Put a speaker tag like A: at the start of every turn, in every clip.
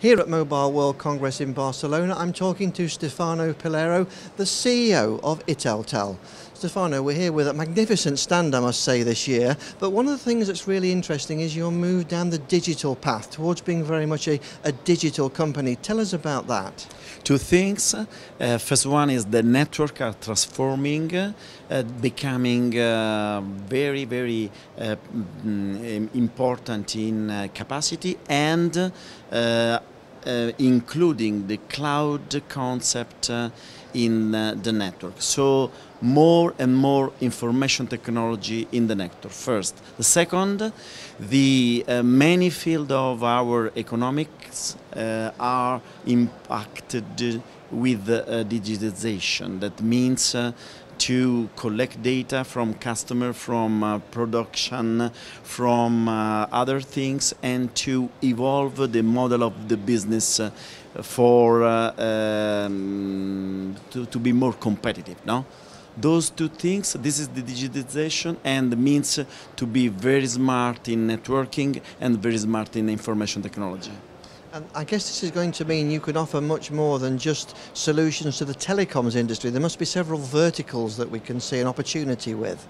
A: Here at Mobile World Congress in Barcelona, I'm talking to Stefano Pileri, the CEO of Italtel. Stefano, we're here with a magnificent stand, I must say, this year. But one of the things that's really interesting is your move down the digital path towards being very much a, a digital company. Tell us about that.
B: Two things. Uh, first one is the network are transforming, uh, becoming uh, very, very uh, mm, important in uh, capacity and uh, including the cloud concept in uh, the network. So more and more information technology in the network first. The second, the uh, many fields of our economics uh, are impacted with uh, digitization. That means to collect data from customer, from uh, production, from uh, other things, and to evolve the model of the business uh, for uh, um, to, to be more competitive. No, those two things. This is the digitization and means to be very smart in networking and very smart in information technology.
A: And I guess this is going to mean you can offer much more than just solutions to the telecoms industry. There must be several verticals that we can see an opportunity with.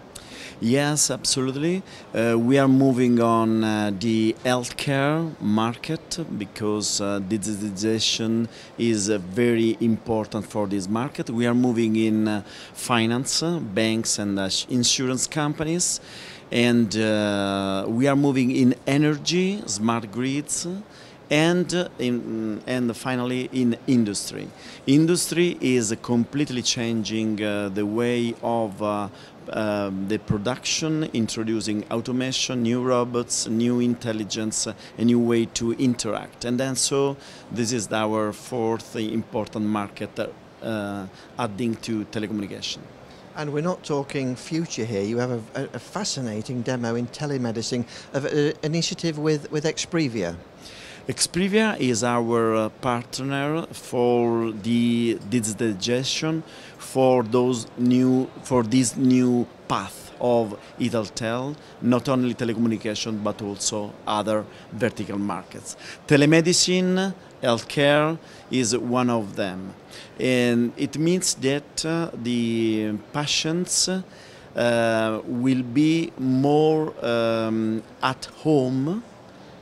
B: Yes, absolutely. Uh, we are moving on uh, the healthcare market because uh, digitization is uh, very important for this market. We are moving in uh, finance, uh, banks, and insurance companies, and we are moving in energy, smart grids and in, and finally in industry. Industry is completely changing uh, the way of uh, um, the production, introducing automation, new robots, new intelligence, a new way to interact. And then so this is our fourth important market uh, adding to telecommunication.
A: And we're not talking future here. You have a, a fascinating demo in telemedicine of an initiative with, with Exprivia.
B: Exprivia is our uh, partner for the digitalization for those new for this new path of Italtel, not only telecommunication but also other vertical markets. Telemedicine, healthcare is one of them, and it means that uh, the patients uh, will be more um, at home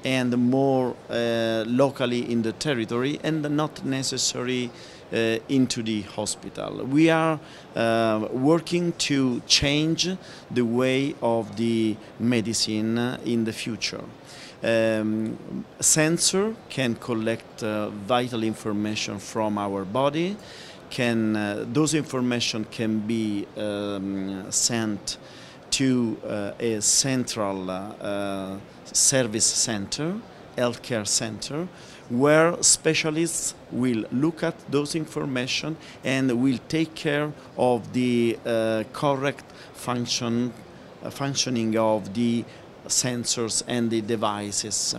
B: and more uh, locally in the territory and not necessarily uh, into the hospital. We are uh, working to change the way of the medicine in the future. Um, sensor can collect uh, vital information from our body. Can uh, those information can be um, sent to uh, a central uh, service center, healthcare center, where specialists will look at those information and will take care of the uh, correct function, uh, functioning of the sensors and the devices.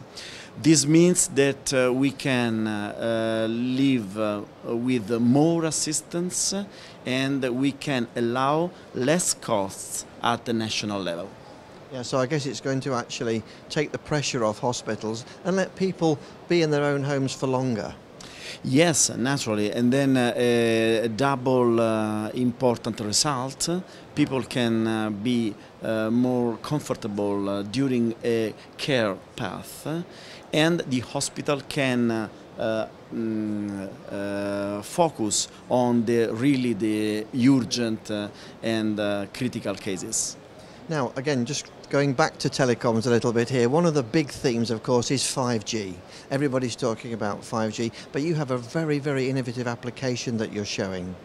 B: This means that uh, we can uh, live uh, with more assistance and we can allow less costs at the national level.
A: Yeah, so I guess it's going to actually take the pressure off hospitals and let people be in their own homes for longer.
B: Yes, naturally, and then uh, a double uh, important result. People can uh, be uh, more comfortable uh, during a care path, and the hospital can uh, mm, focus on the really the urgent and critical cases.
A: Now, again, just going back to telecoms a little bit here, one of the big themes, of course, is 5G. Everybody's talking about 5G, but you have a very, very innovative application that you're showing.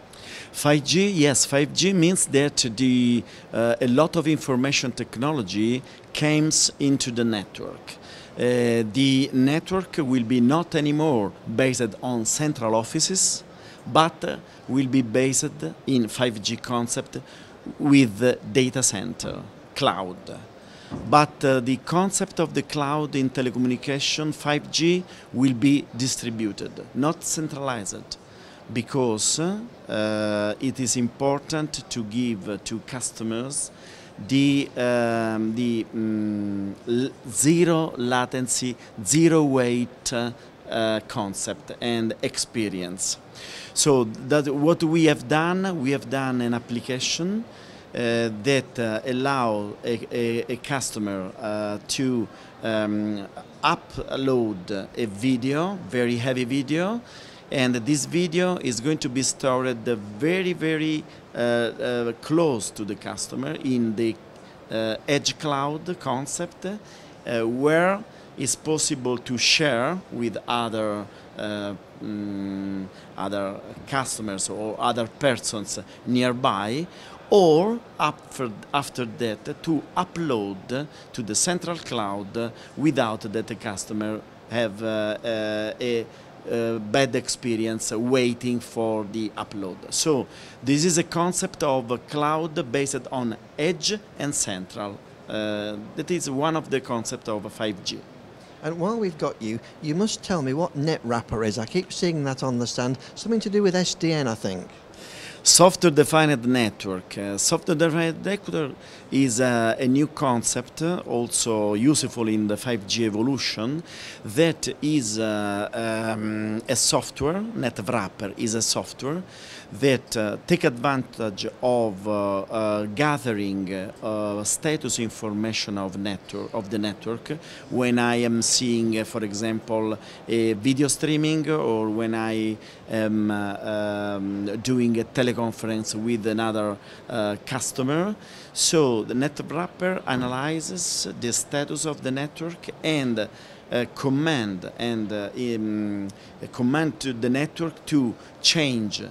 B: 5G, yes, 5G means that the, uh, a lot of information technology comes into the network. Uh, the network will be not anymore based on central offices, but will be based in 5G concept with data center cloud. But uh, the concept of the cloud in telecommunication, 5G, will be distributed, not centralized, because uh, it is important to give to customers the, um, the um, zero latency, zero wait uh, concept and experience. So that what we have done, we have done an application uh, that uh, allow a, a, a customer uh, to um, upload a video, very heavy video, and this video is going to be stored very, very uh, uh, close to the customer in the uh, edge cloud concept, where it's possible to share with other um, other customers or other persons nearby or after, after that to upload to the central cloud without that the customer have uh, uh, a uh, bad experience waiting for the upload. So this is a concept of a cloud based on edge and central. Uh, that is one of the concepts of 5G.
A: And while we've got you, you must tell me what NetWrapper is. I keep seeing that on the stand. Something to do with SDN, I think.
B: Software Defined Network. Uh, software Defined Network is uh, a new concept, uh, also useful in the 5G evolution, that is uh, um, a software, NetWrapper is a software that uh, take advantage of uh, gathering status information of network of the network when I am seeing, for example, a video streaming or when I am um, doing a tele conference with another uh, customer. So the NetWrapper analyzes the status of the network and uh, command and uh, um, command to the network to change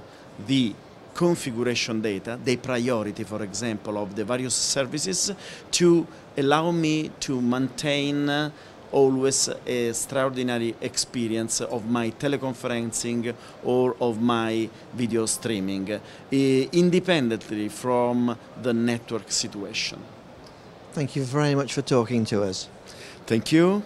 B: the configuration data, the priority, for example, of the various services to allow me to maintain always a extraordinary experience of my teleconferencing or of my video streaming, uh, independently from the network situation.
A: Thank you very much for talking to us.
B: Thank you.